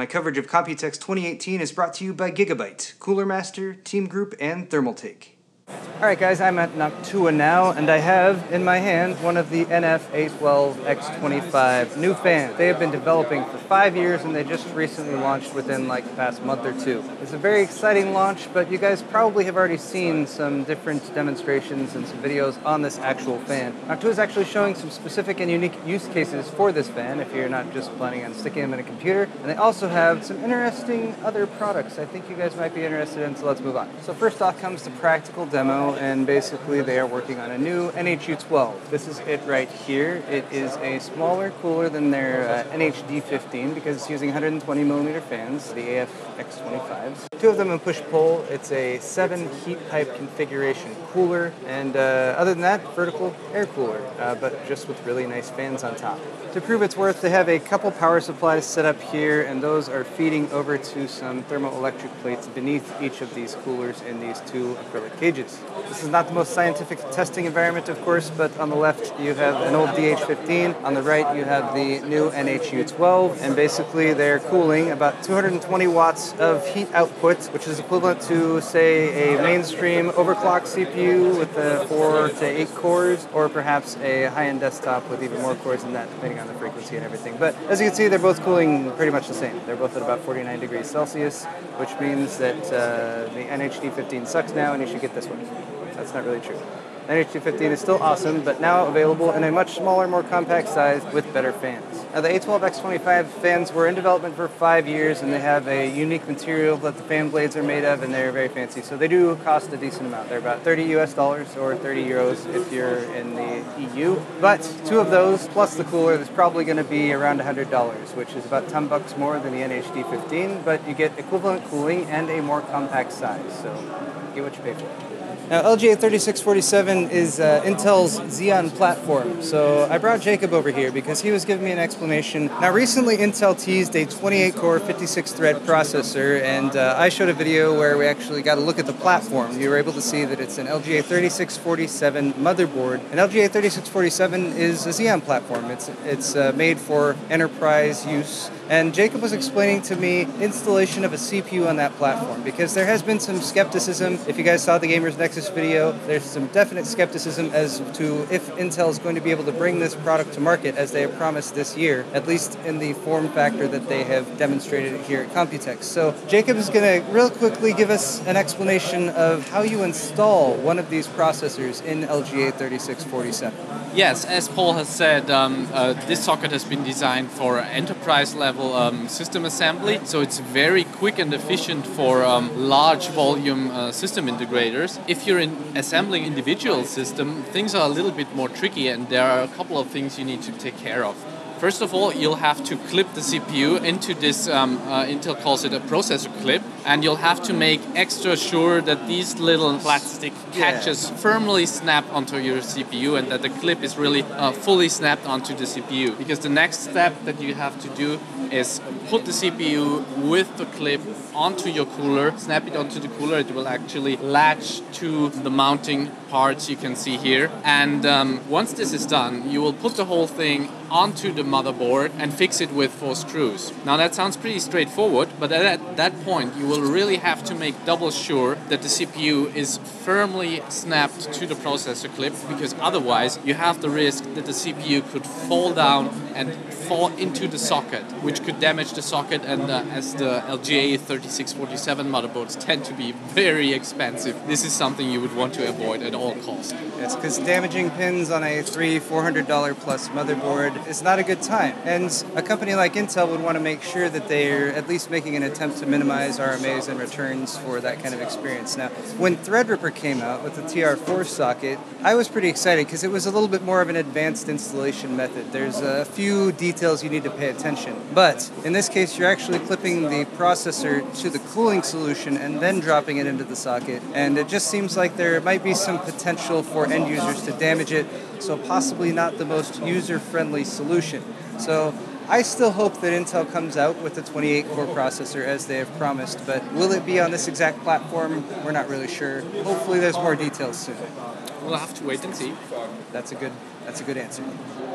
My coverage of Computex 2018 is brought to you by Gigabyte, Cooler Master, Team Group, and Thermaltake. Alright guys, I'm at Noctua now, and I have in my hand one of the NF-A12X25 new fans. They have been developing for five years and they just recently launched within like the past month or two. It's a very exciting launch, but you guys probably have already seen some different demonstrations and some videos on this actual fan. Noctua is actually showing some specific and unique use cases for this fan if you're not just planning on sticking them in a computer. And they also have some interesting other products I think you guys might be interested in, so let's move on. So first off comes the practical demo and basically they are working on a new NHU12. This is it right here. It is a smaller cooler than their uh, NHD15 because it's using 120 millimeter fans, the A12X25s. Two of them in push-pull. It's a seven heat pipe configuration cooler, and uh, other than that, vertical air cooler, uh, but just with really nice fans on top. To prove its worth, they have a couple power supplies set up here, and those are feeding over to some thermoelectric plates beneath each of these coolers in these two acrylic cages. This is not the most scientific testing environment, of course, but on the left you have an old DH15, on the right you have the new NHU12, and basically they're cooling about 220 watts of heat output, which is equivalent to, say, a mainstream overclock CPU with four to eight cores, or perhaps a high-end desktop with even more cores than that, depending on the frequency and everything. But as you can see, they're both cooling pretty much the same. They're both at about 49 degrees Celsius, which means that uh, the NHD15 sucks now and you should get this one. That's not really true. NHD15 is still awesome, but now available in a much smaller, more compact size with better fans. Now, the A12X25 fans were in development for five years, and they have a unique material that the fan blades are made of, and they're very fancy. So they do cost a decent amount. They're about 30 US dollars or 30 euros if you're in the EU. But two of those plus the cooler is probably going to be around $100, which is about 10 bucks more than the NHD15, but you get equivalent cooling and a more compact size. So get what you pay for. Now, LGA 3647 is uh, Intel's Xeon platform. So I brought Jacob over here because he was giving me an explanation. Now, recently Intel teased a 28 core, 56 thread processor, and uh, I showed a video where we actually got a look at the platform. You were able to see that it's an LGA 3647 motherboard. And LGA 3647 is a Xeon platform, it's, it's uh, made for enterprise use. And Jacob was explaining to me installation of a CPU on that platform because there has been some skepticism. If you guys saw the Gamers Nexus video, there's some definite skepticism as to if Intel is going to be able to bring this product to market as they have promised this year, at least in the form factor that they have demonstrated here at Computex. So Jacob is going to real quickly give us an explanation of how you install one of these processors in LGA 3647. Yes, as Paul has said, um, uh, this socket has been designed for enterprise level um, system assembly, so it's very quick and efficient for um, large volume uh, system integrators. If you're in assembling individual system, things are a little bit more tricky, and there are a couple of things you need to take care of. First of all, you'll have to clip the CPU into this, um, uh, Intel calls it a processor clip, and you'll have to make extra sure that these little plastic catches yeah. firmly snap onto your CPU and that the clip is really uh, fully snapped onto the CPU. Because the next step that you have to do is put the CPU with the clip onto your cooler, snap it onto the cooler, it will actually latch to the mounting parts you can see here. And um, once this is done, you will put the whole thing onto the motherboard and fix it with four screws. Now that sounds pretty straightforward, but at that point you will really have to make double sure that the CPU is firmly snapped to the processor clip because otherwise you have the risk that the CPU could fall down and fall into the socket, which could damage the socket and uh, as the LGA 3647 motherboards tend to be very expensive, this is something you would want to avoid at all costs. Yes, because damaging pins on a three, four hundred dollar plus motherboard is not a good time. And a company like Intel would want to make sure that they're at least making an attempt to minimize RMAs and returns for that kind of experience. Now, when Threadripper came out with the TR4 socket, I was pretty excited because it was a little bit more of an advanced installation method. There's a few details you need to pay attention. But in this case, you're actually clipping the processor to the cooling solution and then dropping it into the socket. And it just seems like there might be some potential for end users to damage it, so possibly not the most user friendly solution. So I still hope that Intel comes out with the 28 core processor as they have promised, but will it be on this exact platform? We're not really sure. Hopefully, there's more details soon. We'll have to wait and see. That's a good. That's a good answer.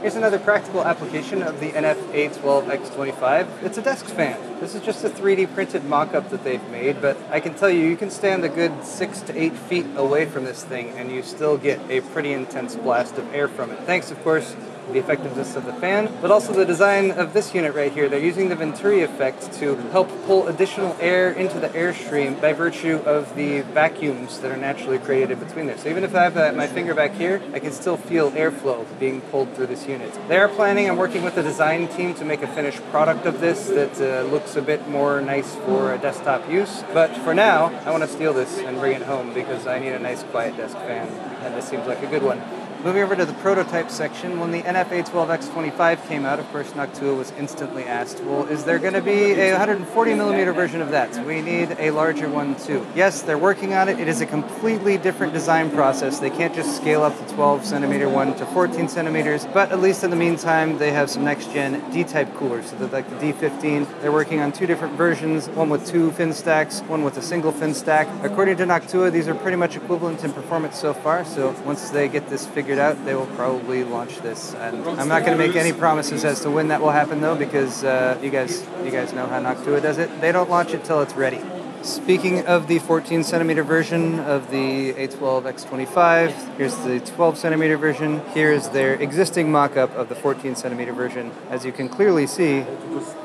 Here's another practical application of the NF-A12X25. It's a desk fan. This is just a 3D printed mock-up that they've made, but I can tell you, you can stand a good six to eight feet away from this thing, and you still get a pretty intense blast of air from it. Thanks, of course, the effectiveness of the fan, but also the design of this unit right here. They're using the Venturi effect to help pull additional air into the airstream by virtue of the vacuums that are naturally created between there. So even if I have uh, my finger back here, I can still feel airflow being pulled through this unit. They are planning on working with the design team to make a finished product of this that uh, looks a bit more nice for a desktop use. But for now, I want to steal this and bring it home because I need a nice quiet desk fan, and this seems like a good one. Moving over to the prototype section, when the NFA12X25 came out, of course, Noctua was instantly asked, well, is there going to be a 140 millimeter version of that? We need a larger one too. Yes, they're working on it. It is a completely different design process. They can't just scale up the 12 centimeter one to 14 centimeters, but at least in the meantime, they have some next gen D type coolers. So, like the D15, they're working on two different versions, one with two fin stacks, one with a single fin stack. According to Noctua, these are pretty much equivalent in performance so far, so once they get this figured figured out, they will probably launch this. And I'm not going to make any promises as to when that will happen, though, because uh, you guys you guys know how Noctua does it. They don't launch it till it's ready. Speaking of the 14 centimeter version of the A12X25, here's the 12 centimeter version. Here is their existing mock up of the 14 centimeter version. As you can clearly see,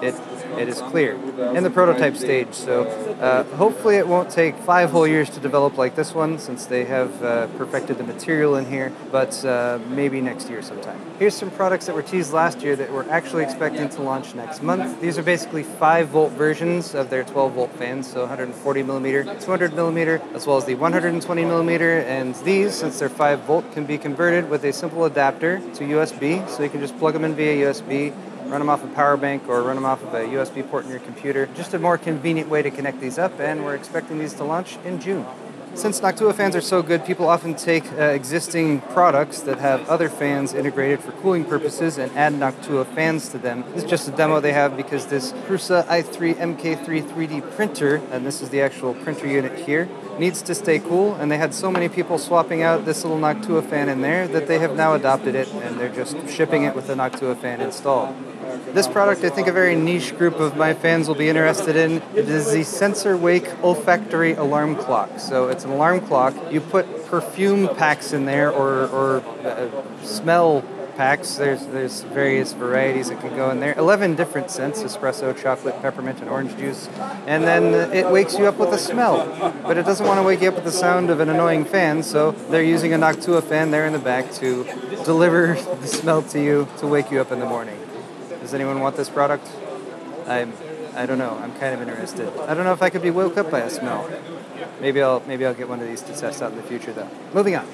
it it is clear in the prototype stage. So uh, hopefully it won't take five whole years to develop like this one since they have uh, perfected the material in here, but uh, maybe next year sometime. Here's some products that were teased last year that we're actually expecting to launch next month. These are basically 5 volt versions of their 12 volt fans, so 140 millimeter, 200 millimeter, as well as the 120 millimeter. And these, since they're 5 volt, can be converted with a simple adapter to USB, so you can just plug them in via USB run them off a power bank or run them off of a USB port in your computer. Just a more convenient way to connect these up, and we're expecting these to launch in June. Since Noctua fans are so good, people often take uh, existing products that have other fans integrated for cooling purposes and add Noctua fans to them. This is just a demo they have because this Prusa i3 MK3 3D printer, and this is the actual printer unit here, needs to stay cool, and they had so many people swapping out this little Noctua fan in there that they have now adopted it and they're just shipping it with the Noctua fan installed. This product, I think a very niche group of my fans will be interested in. It is the Sensor Wake olfactory alarm clock. So it's an alarm clock. You put perfume packs in there or, or uh, smell packs. There's there's various varieties that can go in there. Eleven different scents: espresso, chocolate, peppermint, and orange juice. And then it wakes you up with a smell, but it doesn't want to wake you up with the sound of an annoying fan. So they're using a Noctua fan there in the back to deliver the smell to you to wake you up in the morning. Does anyone want this product? I'm, I don't know. I'm kind of interested. I don't know if I could be woke up by a smell. Maybe I'll maybe I'll get one of these to test out in the future though. Moving on.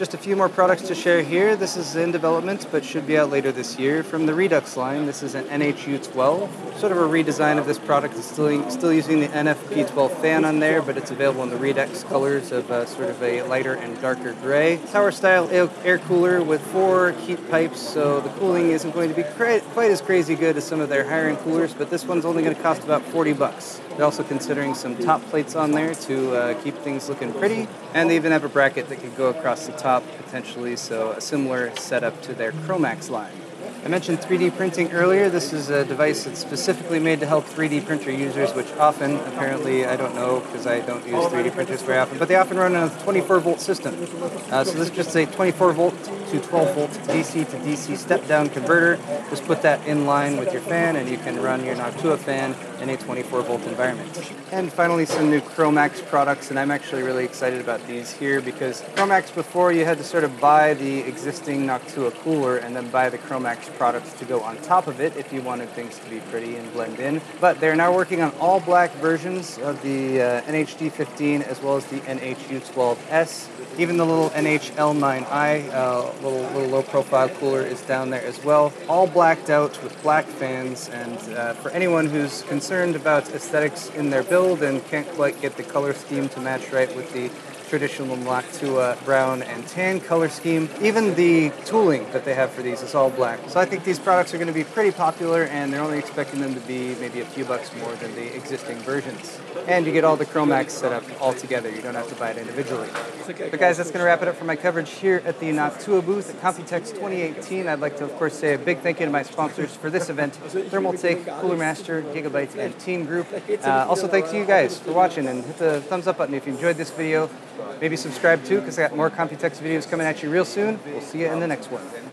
Just a few more products to share here. This is in development but should be out later this year. From the Redux line, this is an NHU12. Sort of a redesign of this product. It's still, still using the NFP12 fan on there, but it's available in the Redux colors of uh, sort of a lighter and darker gray. Tower style air cooler with four heat pipes, so the cooling isn't going to be quite as crazy good as some of their higher end coolers, but this one's only going to cost about 40 bucks. They're also considering some top plates on there to uh, keep things looking pretty, and they even have a bracket that could go across the top potentially, so a similar setup to their Chromax line. I mentioned 3D printing earlier. This is a device that's specifically made to help 3D printer users, which often, apparently, I don't know because I don't use 3D printers very often, but they often run on a 24 volt system. Uh, so this is just a 24 volt to 12 volt DC to DC step down converter. Just put that in line with your fan, and you can run your Noctua fan in a 24 volt environment. And finally, some new Chromax products, and I'm actually really excited about these here because Chromax before you had to sort of buy the existing Noctua cooler and then buy the Chromax products to go on top of it if you wanted things to be pretty and blend in. But they're now working on all black versions of the uh, NHD15 as well as the NHU12S. Even the little NHL9i, uh, little, little low profile cooler, is down there as well. All blacked out with black fans, and uh, for anyone who's concerned about aesthetics in their build and can't quite get the color scheme to match right with the traditional Noctua brown and tan color scheme. Even the tooling that they have for these is all black. So I think these products are going to be pretty popular and they're only expecting them to be maybe a few bucks more than the existing versions. And you get all the Chromax set up all together. You don't have to buy it individually. But guys, that's going to wrap it up for my coverage here at the Noctua booth at Computex 2018. I'd like to, of course, say a big thank you to my sponsors for this event, Thermaltake, Cooler Master, Gigabyte, and Team Group. Uh, also, thanks to you guys for watching and hit the thumbs up button if you enjoyed this video. Maybe subscribe too, because I got more Computex videos coming at you real soon. We'll see you in the next one.